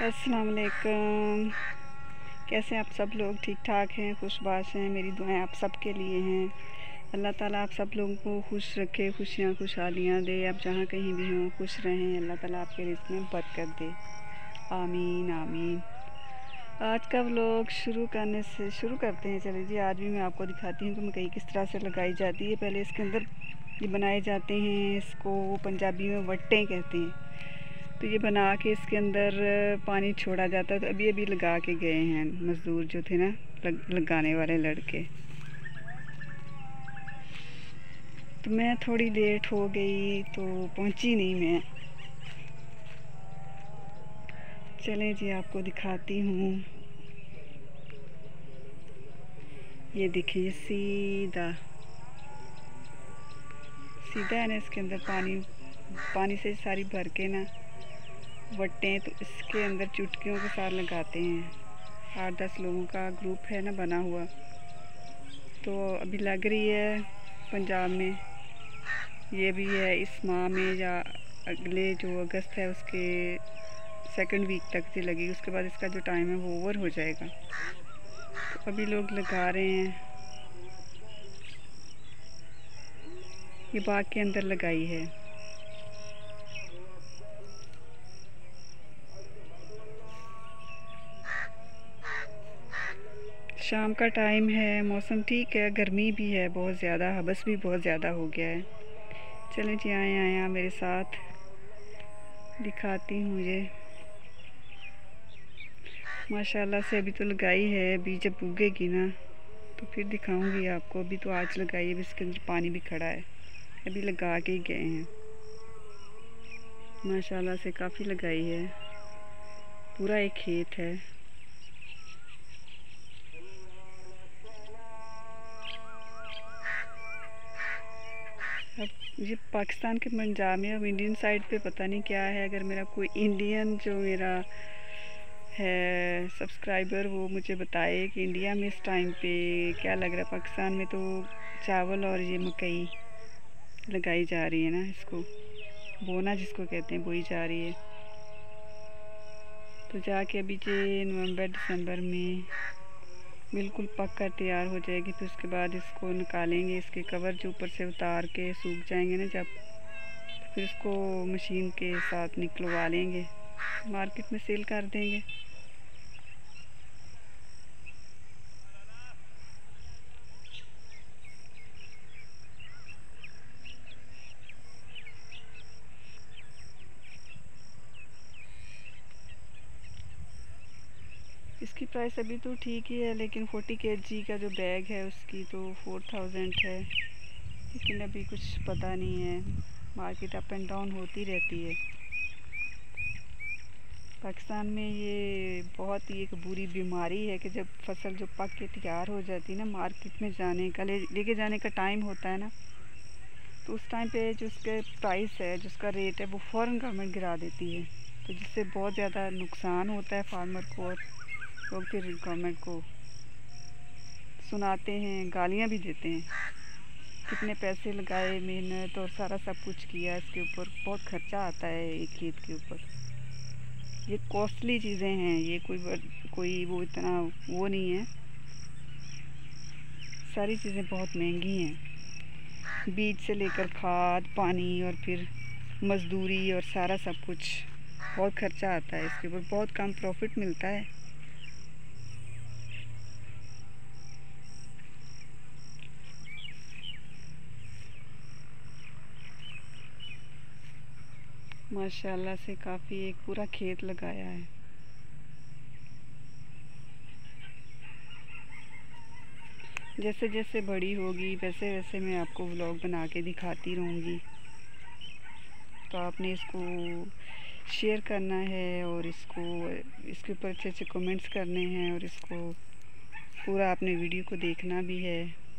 अस्सलाम वालेकुम कैसे आप सब लोग? ठीक ठाक हैं, खुशबाश हैं, मेरी दुआएँ आप सब के लिए हैं। अल्लाह ताला आप सब लोगों को खुश रखे, खुशियाँ, खुशहालियाँ दे। आप जहाँ कहीं भी हों, खुश रहें। अल्लाह ताला आपके रिस्क में बरकत दे। आमीन आमीन। आज का व्लॉग शुरू करने से, शुरू करते हैं? चलिए जी, आज भी मैं आपको दिखाती हूँ कि मकई किस तरह से लगाई जाती है। पहले इसके अंदर ये बनाए जाते हैं, इसको पंजाबी में वट्टे कहते हैं। तो ये बना के इसके अंदर पानी छोड़ा जाता है। तो अभी अभी लगा के गए हैं मज़दूर जो थे ना लग, लगाने वाले लड़के। तो मैं थोड़ी लेट हो गई तो पहुँची नहीं मैं। चलें जी आपको दिखाती हूँ। ये देखिए सीधा सीधा है ना इसके अंदर पानी पानी से सारी भर के ना वट्टे तो इसके अंदर चुटकियों के साथ लगाते हैं। आठ दस लोगों का ग्रुप है ना, बना हुआ। तो अभी लग रही है पंजाब में। ये भी है इस माह में या अगले जो अगस्त है, उसके सेकंड वीक तक से लगी उसके बाद इसका जो टाइम है, वो ओवर हो जाएगा। तो अभी लोग लगा रहे हैं। ये बाग के अंदर लगाई है। शाम का टाइम है, मौसम ठीक है, गर्मी भी है, बहुत ज़्यादा, हबस भी बहुत ज़्यादा हो गया है। चलें जी, आए आए मेरे साथ। दिखाती हूँ ये। माशाल्लाह से अभी तो लगाई है, अभी जब उगेगी ना तो फिर दिखाऊँगी आपको। अभी तो आज लगाई है, अभी इसके अंदर पानी भी खड़ा है। अभी लगा के ही गए हैं। माशाल्लाह से काफ़ी लगाई है। पूरा एक खेत है। ये पाकिस्तान के पंजाब में अब इंडियन साइड पे पता नहीं क्या है। अगर मेरा कोई इंडियन जो मेरा है सब्सक्राइबर वो मुझे बताए कि इंडिया में इस टाइम पे क्या लग रहा है। पाकिस्तान में तो चावल और ये मकई लगाई जा रही है ना इसको। बोना जिसको कहते हैं, बोई जा रही है। तो जाके अभी जे नवंबर, दिसंबर में बिल्कुल पक कर तैयार हो जाएगी तो उसके बाद इसको निकालेंगे, इसके कवर जो ऊपर से उतार के सूख जाएँगे ना जब, फिर इसको मशीन के साथ निकलवा लेंगे। मार्केट में सेल कर देंगे। इसकी प्राइस अभी तो ठीक ही है, लेकिन फोर्टी के जी का जो बैग है उसकी तो फोर थाउज़ेंड है। लेकिन अभी कुछ पता नहीं है। मार्केट अप एंड डाउन होती रहती है। पाकिस्तान में ये बहुत ही एक बुरी बीमारी है कि जब फ़सल जो पक के तैयार हो जाती है ना मार्केट में जाने का, ले, लेके जाने का टाइम होता है ना तो उस टाइम पे जो उसके प्राइस है जिसका रेट है, वो फ़ौर गवर्नमेंट गिरा देती है। तो जिससे बहुत ज़्यादा नुकसान होता है फार्मर को और लोग फिर गवर्नमेंट को सुनाते हैं, गालियाँ भी देते हैं। कितने पैसे लगाए, मेहनत और सारा सब कुछ किया, इसके ऊपर बहुत खर्चा आता है एक खेत के ऊपर। ये कॉस्टली चीज़ें हैं, ये कोई कोई वो इतना वो नहीं है। सारी चीज़ें बहुत महँगी हैं। बीज से लेकर खाद, पानी और फिर मज़दूरी और सारा सब कुछ बहुत खर्चा आता है, इसके ऊपर बहुत कम प्रॉफिट मिलता है। माशाल्लाह से काफ़ी एक पूरा खेत लगाया है। जैसे जैसे बड़ी होगी, वैसे वैसे मैं आपको व्लॉग बना के दिखाती रहूँगी। तो आपने इसको शेयर करना है और इसको, इसके ऊपर अच्छे अच्छे कमेंट्स करने हैं और इसको पूरा आपने वीडियो को देखना भी है।